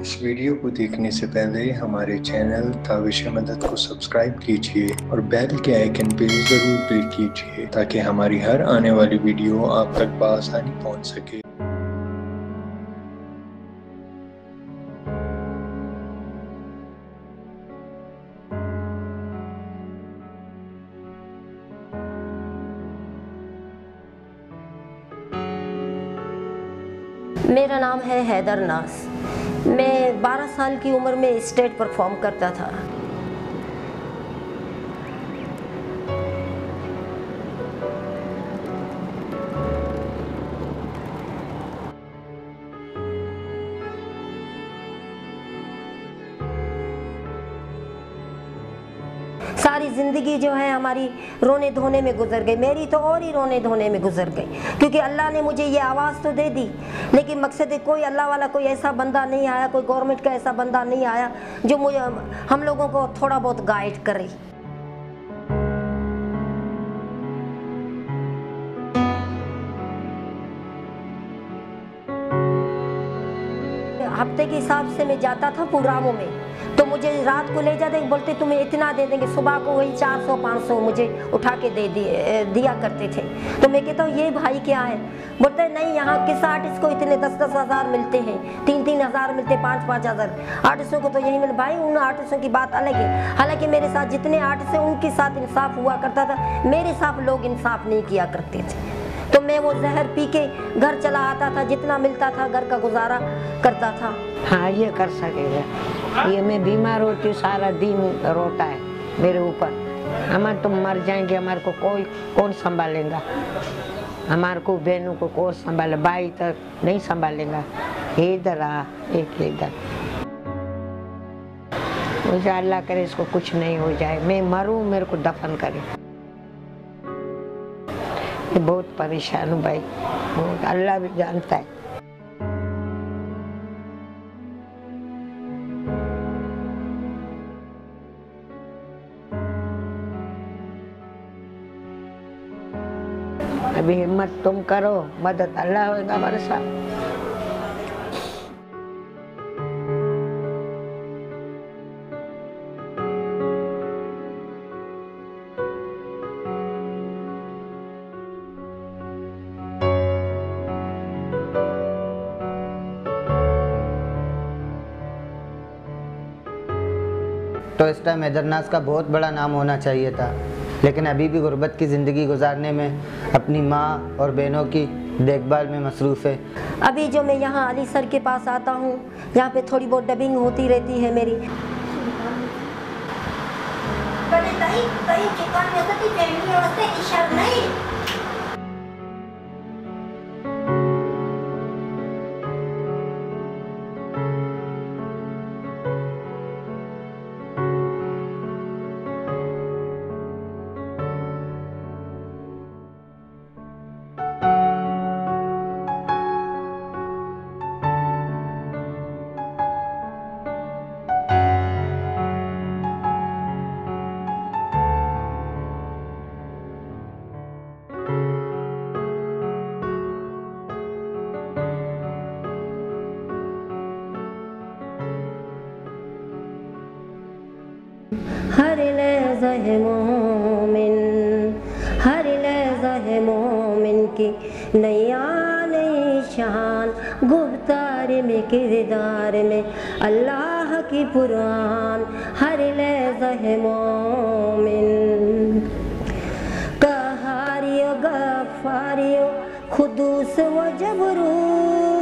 اس video کو دیکھنے سے پہلے ہمارے چینل تاوش مدد کو سبسکرائب کیجیے اور بیل کے آئیکن پہ ضرور کلک کیجیے تاکہ ہماری ہر آنے والی ویڈیو آپ تک بآسانی پہنچ سکے۔ میرا نام ہے حیدر ناز۔ میں بارہ سال کی عمر میں اسٹیٹ پرفارم کرتا تھا۔ ساری زندگی جو ہے ہماری رونے دھونے میں گزر گئی، میری تو اور ہی رونے دھونے میں گزر گئی۔ کیونکہ اللہ نے مجھے یہ آواز تو دے دی، لیکن مقصد کوئی اللہ والا کوئی ایسا بندہ نہیں آیا، کوئی گورنمنٹ کا ایسا بندہ نہیں آیا جو مجھے ہم لوگوں کو تھوڑا بہت گائیڈ کرے۔ ہفتے کے حساب سے میں جاتا تھا پروگراموں میں۔ تو مجھے رات کو لے جاتے بولتے تمہیں اتنا دے دیں گے، صبح کو وہی چار سو، پانچ سو مجھے اٹھا کے دے دیا کرتے تھے۔ تو میں کہتا ہوں، یہ بھائی کیا ہے؟ بولتے ہیں نہیں، یہاں کس آرٹسٹ کو اتنے دس دس ہزار ملتے ہیں؟ تین تین ہزار ملتے، پانچ پانچ ہزار۔ آرٹسٹوں کو تو یہی مل، بھائی، ان آرٹسٹوں کی بات الگ ہے۔ حالانکہ میرے ساتھ جتنے آرٹسٹ ہیں، ان کے ساتھ انصاف ہوا کرتا تھا۔ میرے ساتھ لوگ انصاف نہیں کیا کرتے تھے۔ تو میں وہ زہر پی کے گھر چلا آتا تھا، جتنا ملتا تھا گھر کا گزارا کرتا تھا۔ ہاں یہ کر سکے گا۔ یہ میں بیمار ہوتی ہوں، سارا دن روتا ہے میرے اوپر۔ ہمارے تم مر جائیں گے ہمارے کو کوئی کون سنبھالے گا؟ ہمارے کو، بہنوں کو کون سنبھالے بھائی تک نہیں سنبھالے گا۔ ادھر آ، ایک ادھر۔ مجھے اللہ کرے، اس کو کچھ نہیں ہو جائے۔ میں مروں، میرے کو دفن کرے۔ بہت پریشان ہوں بھائی۔ اللہ بھی جانتا ہے۔ ابھی ہمت تم کرو۔ مدد اللہ ہوئے گا ہمارے ساتھ۔ تو اس ٹائم حیدرناز کا بہت بڑا نام ہونا چاہیے تھا۔ لیکن ابھی بھی غربت کی زندگی گزارنے میں اپنی ماں اور بہنوں کی دیکھ بھال میں مصروف ہے۔ ابھی جو میں یہاں علی سر کے پاس آتا ہوں یہاں پہ تھوڑی بہت ڈبنگ ہوتی رہتی ہے میری۔ لحظہ مومن، ہر لحظہ مومن کی نیا نئی شان گفتار میں، کردار میں اللہ کی پران ہر لحظہ مومن۔ کہاریو غفاریو خدوس و جبروت